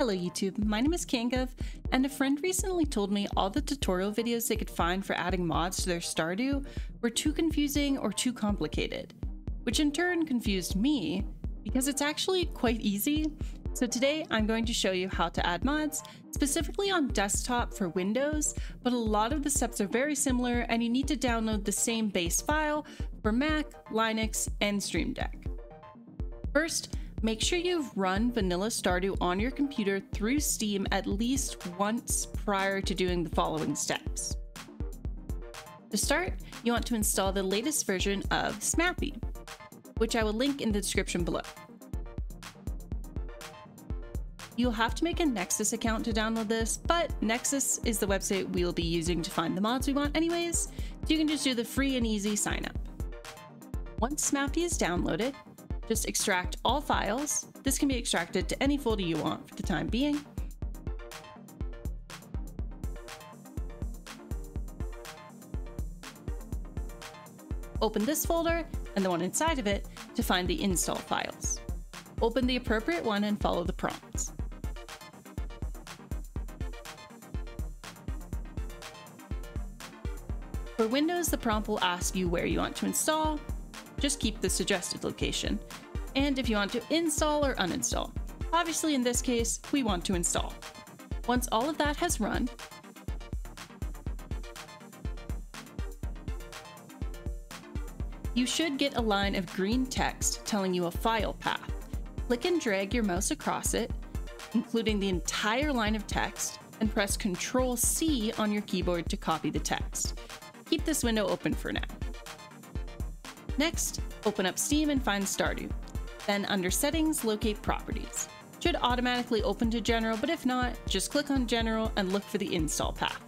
Hello YouTube, my name is Canngov, and a friend recently told me all the tutorial videos they could find for adding mods to their Stardew were too confusing or too complicated, which in turn confused me because it's actually quite easy. So today I'm going to show you how to add mods, specifically on desktop for Windows, but a lot of the steps are very similar and you need to download the same base file for Mac, Linux, and Steam Deck. First, Make sure you've run Vanilla Stardew on your computer through Steam at least once prior to doing the following steps. To start, you want to install the latest version of SMAPI, which I will link in the description below. You'll have to make a Nexus account to download this, but Nexus is the website we'll be using to find the mods we want anyways, so you can just do the free and easy sign up. Once SMAPI is downloaded, just extract all files. This can be extracted to any folder you want for the time being. Open this folder and the one inside of it to find the install files. Open the appropriate one and follow the prompts. For Windows, the prompt will ask you where you want to install, just keep the suggested location. And if you want to install or uninstall. Obviously in this case, we want to install. Once all of that has run, you should get a line of green text telling you a file path. Click and drag your mouse across it, including the entire line of text, and press Ctrl C on your keyboard to copy the text. Keep this window open for now. Next, open up Steam and find Stardew. Then under Settings, locate Properties. Should automatically open to General, but if not, just click on General and look for the install path.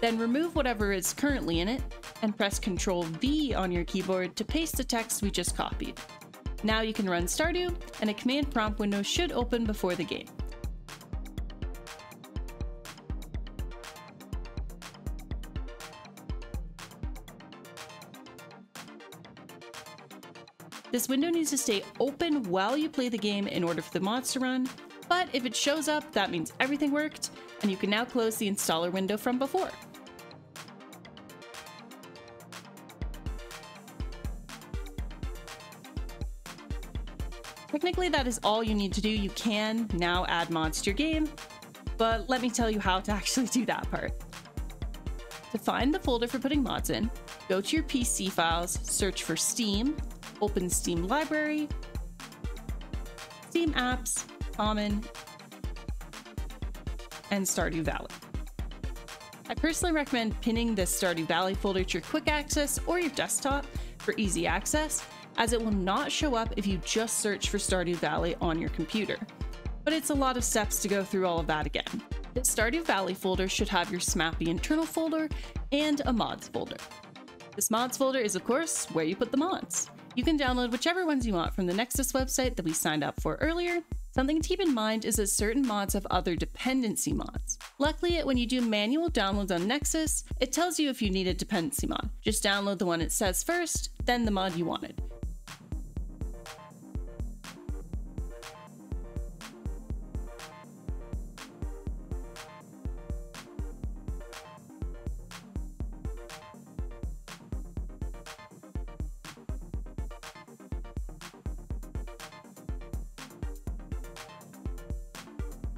Then remove whatever is currently in it and press Ctrl V on your keyboard to paste the text we just copied. Now you can run Stardew, and a command prompt window should open before the game. This window needs to stay open while you play the game in order for the mods to run, but if it shows up, that means everything worked, and you can now close the installer window from before. Technically, that is all you need to do. You can now add mods to your game, but let me tell you how to actually do that part. To find the folder for putting mods in, go to your PC files, search for Steam, open Steam Library, Steam Apps, Common, and Stardew Valley. I personally recommend pinning this Stardew Valley folder to your quick access or your desktop for easy access, as it will not show up if you just search for Stardew Valley on your computer. But it's a lot of steps to go through all of that again. The Stardew Valley folder should have your SMAPI internal folder and a mods folder. This mods folder is of course where you put the mods. You can download whichever ones you want from the Nexus website that we signed up for earlier. Something to keep in mind is that certain mods have other dependency mods. Luckily, when you do manual downloads on Nexus, it tells you if you need a dependency mod. Just download the one it says first, then the mod you wanted.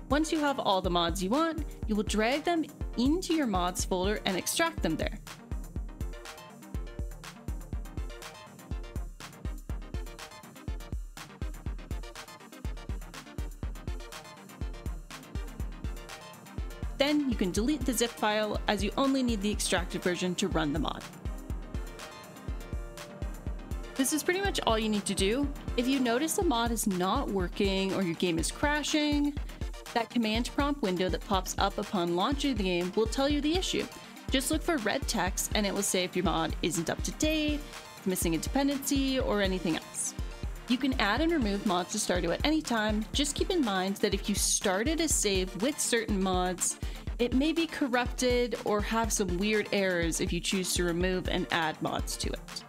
Once you have all the mods you want, you will drag them into your mods folder and extract them there. Then you can delete the zip file as you only need the extracted version to run the mod. This is pretty much all you need to do. If you notice the mod is not working or your game is crashing, that command prompt window that pops up upon launching the game will tell you the issue. Just look for red text and it will say if your mod isn't up to date, missing a dependency, or anything else. You can add and remove mods to Stardew at any time. Just keep in mind that if you started a save with certain mods, it may be corrupted or have some weird errors if you choose to remove and add mods to it.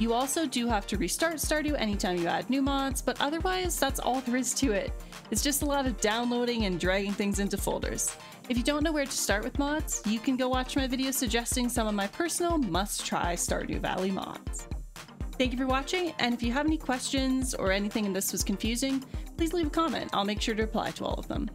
You also do have to restart Stardew anytime you add new mods, but otherwise, that's all there is to it. It's just a lot of downloading and dragging things into folders. If you don't know where to start with mods, you can go watch my video suggesting some of my personal must-try Stardew Valley mods. Thank you for watching, and if you have any questions or anything in this was confusing, please leave a comment. I'll make sure to reply to all of them.